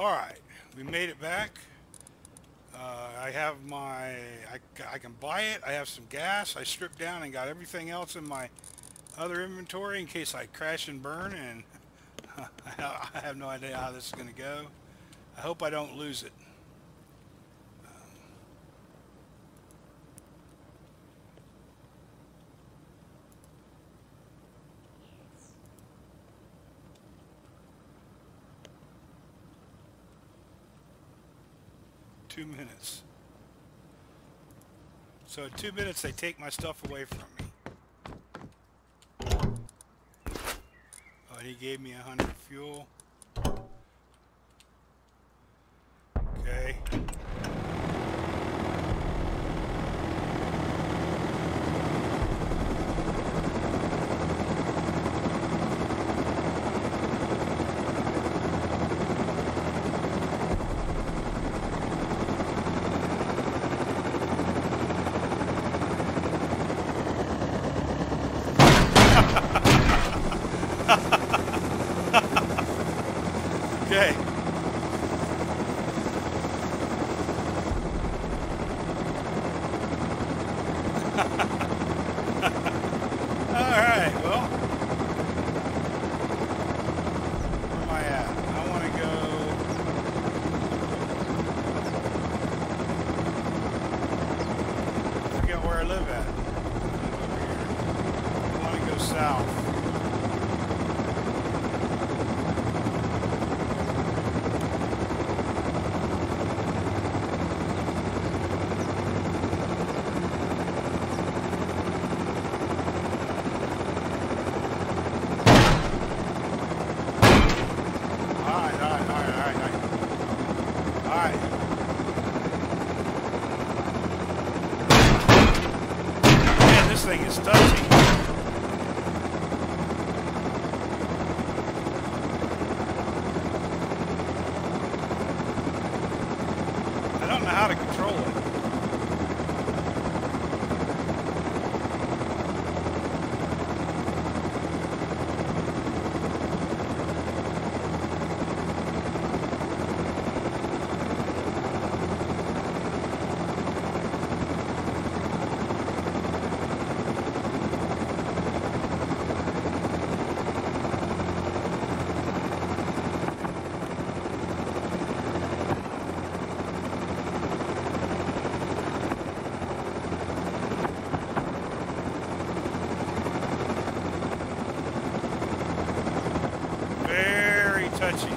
Alright, we made it back. Uh, I have my, I, I can buy it, I have some gas, I stripped down and got everything else in my other inventory in case I crash and burn and I have no idea how this is going to go. I hope I don't lose it. Two minutes. So in two minutes they take my stuff away from me. Oh, and he gave me a hundred fuel. Okay. Okay. Alright, well. Where am I at? I want to go... I forget where I live at. Over here. I want to go south. Alright, alright, alright, alright, alright. Man, this thing is touchy. I don't know how to control it. Very touchy.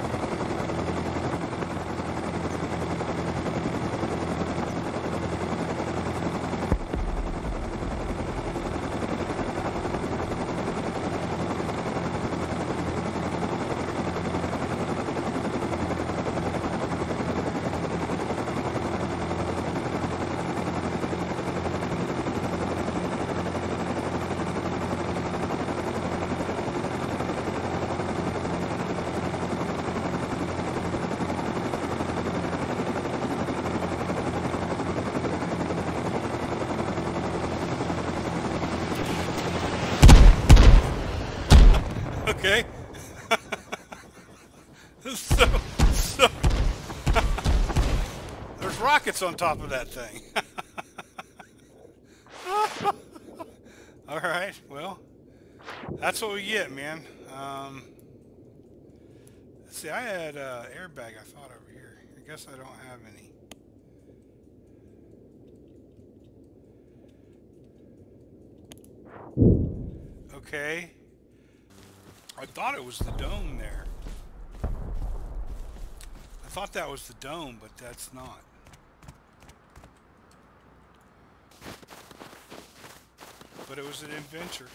Okay. so, so there's rockets on top of that thing. All right. Well, that's what we get, man. Um, let's see. I had uh, airbag. I thought over here. I guess I don't have any. Okay. I thought it was the dome there. I thought that was the dome, but that's not. But it was an adventure.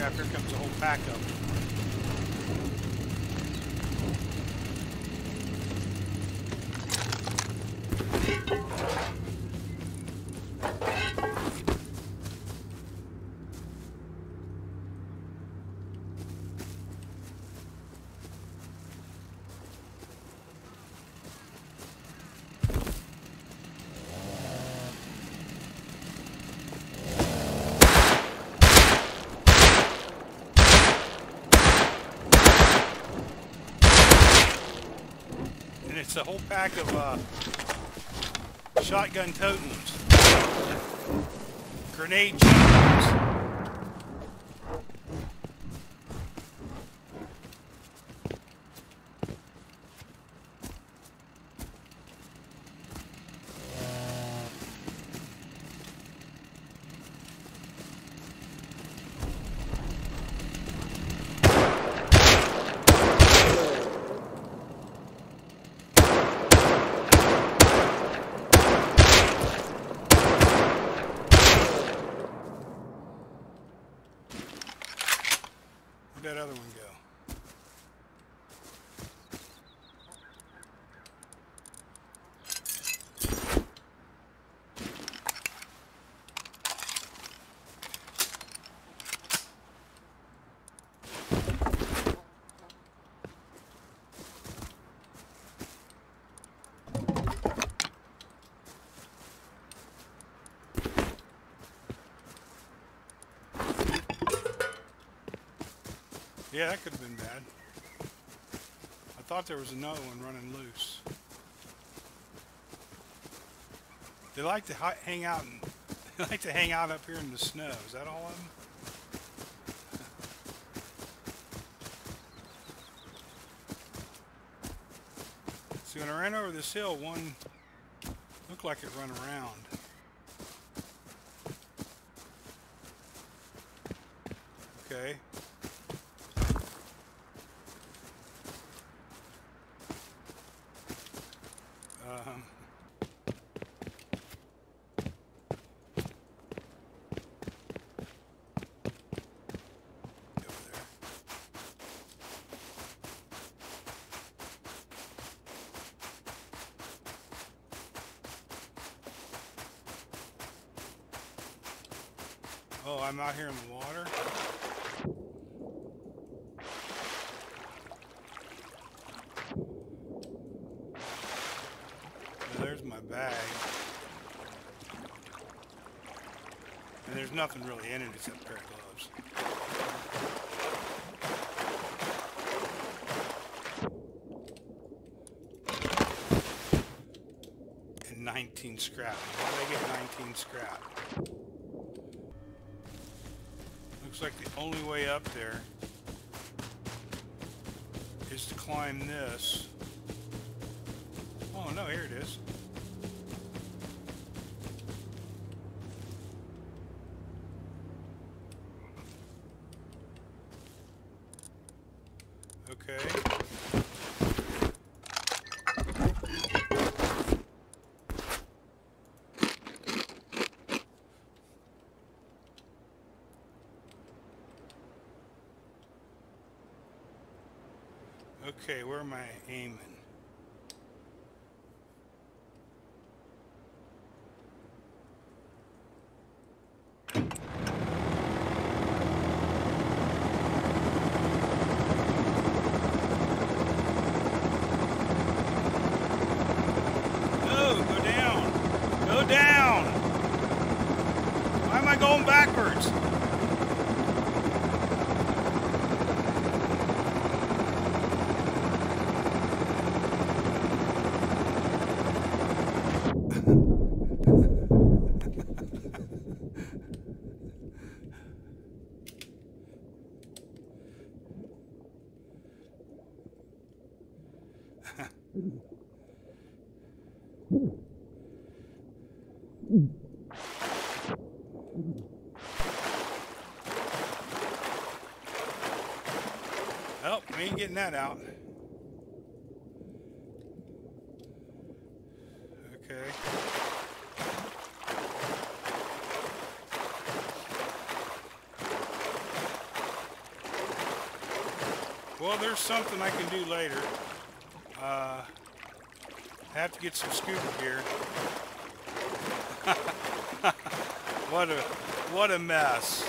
Here comes a whole pack of them. It's a whole pack of uh, shotgun totems. Grenade totems. Where'd that other one go? Yeah, that could have been bad. I thought there was another one running loose. They like to hang out and they like to hang out up here in the snow. Is that all of them? See, when I ran over this hill, one looked like it run around. Okay. Um, over there. Oh, I'm out here in the water. There's my bag. And there's nothing really in it except a pair of gloves. And 19 scrap. How did I get 19 scrap? Looks like the only way up there is to climb this. Oh no, here it is. Okay. Okay, where am I aiming? No, go down. Go down. Why am I going backwards? Oh, we ain't getting that out. Okay. Well, there's something I can do later. Uh, have to get some scuba gear. what a what a mess.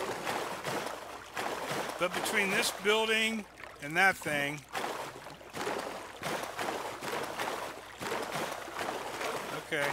But between this building and that thing, okay.